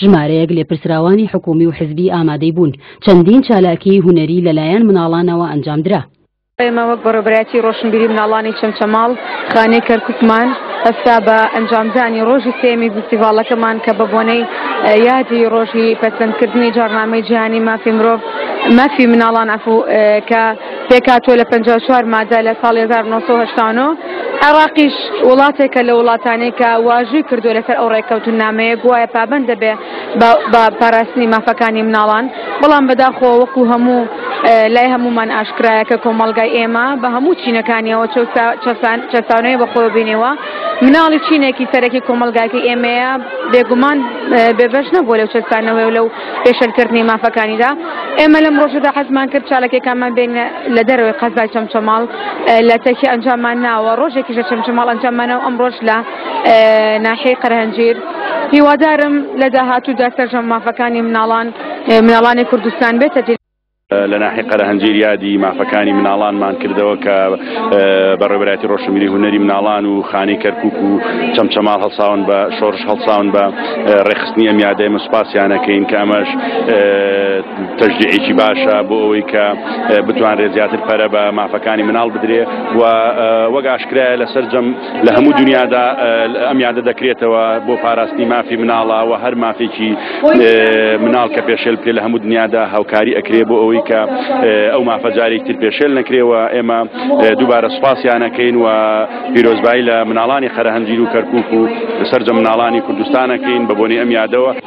ژمارەیەک لێپرسراوانی حکوومی و حزبی ئامادەی بوون، چەندین چالاکیی هونەری لەلایەن مناڵانەوە ئەنجام درا. ئێمە وەک بەڕێوەبەرایەتی ڕۆشنبیری مناڵانی چەمچەماڵ خانەی کەرکوکمان هەستا بە ئەنجامدانی ڕۆژی سێیەمی ڤیستیڤاڵەکەمان کە بە بۆنەی یادی ڕۆژی پەسەندکردنی جاڕنامەی جیهانی مافی مرۆڤ مافی مناڵان عەفوو کە پێکهاتووە لە پەنجا و چوار مادە لە ساڵی هەزار و نۆ سەد و هەشتا و نۆ، عێڕاقیش وڵاتێکە لە وڵاتانەی کە واژووی کردووە لەسەر ئەو ڕێککەوتننامەیە گوایە پابەند دەبێ بە پاراستنی مافەکانی مناڵان، بەڵام بەداخەوە وەکوو هەموو لای هەموومان ئاشکرایە کە کۆمەڵگای ئێمە بە هەموو چینەکانیەوە چەوساونەوەی بە خۆیەوە بینیوە، مناڵی چینێکی سەرەکی کۆمەڵگاکەی ئێمەیە، بێگومان بێبەش نەبووە لەو چەوسانەوەی و لەو پێشێلکردنی مافەکانیدا. ئێمە لەم ڕۆژەدا حەزمان کرد چالاکیەکانمان بین لە دەرەوەی قەزای چەمچەماڵ لە تەکی ئەنجاممان ناوە ڕۆژێکیش لە چەمچەماڵ ئەنجاممانە و ئەمڕۆژ لە ناحیەی قەرهەنجیر هیوادارم لە داهاتوودا سەرجەم مافەکانی مناڵان مناڵانی کوردستان بێتە لە ناحی قەرهەنجیر یادی مافەکانی مناڵانمان کردەوە کە بەڕێبراتی ڕۆشنبیری هوەری مناڵان و خانی کەرکک و چەمچەماڵ هەڵساون بە شۆرش هەڵساون بە ڕێخستنی ئەم یادەیە مسپاسیانەکەین کە ئەمەش تەژدیعێکی باشە بۆ ئەوەی کە بتوانرێت زیاتر پەرە بە مافەکانی مناڵ بدرێ و وەگاشکرایە لەسەر جەم لە هەموو دنیادا ئەم یادە دەکرێتەوە بۆ پاراستنی مافی مناڵە و هەر مافێکی مناڵ کە پێشێل پێ لە هەموو دنیادا هاوکاری ئەکرێ بۆ ئەوەی کە ئەو مافەجارێکتر پێشێل نەکرێەوە ئێمە دووبارە سوپاسیانەکەین و پیرۆزبایی لە مناڵانی قەرەهەنجیر و کەرکک و سرجە مناڵانی کوردستانەکەین بە بۆنی ئەم یادەوە.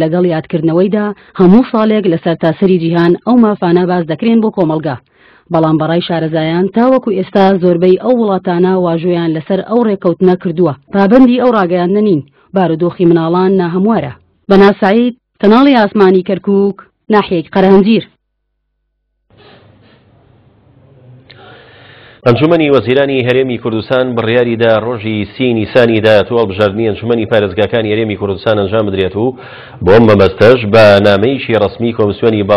لەگەڵ یادکردنەوەیدا هەموو ساڵێک لە سەرتاسەری جیهان ئەو مافانە باس دەکرێن بۆ کۆمەڵگە، بەڵام بەڕای شارەزایان تاوەکو ئێستا زۆربەی ئەو وڵاتانە واژۆیان لەسەر ئەو ڕێککەوتنە کردووە پابەندی ئەو ڕاگەیاندنە نین، بارودۆخی مناڵان ناهەموارە. بەناز سەعید، کەناڵی ئاسمانی کەرکووک، ناحیەی قەرەهەنجیر. ئەنجومنی وەزیرانی هەرێمی کوردستان بڕیاریدا ڕۆژی سی نیسانی داات و هەڵبژاردننی ئەنجومنی پارێزگاکانی هەرێمی کوردستان ئەنجام بدرێت و بۆم بەمەستەش بە نامەیەکی ڕسمی کۆمسیۆنی با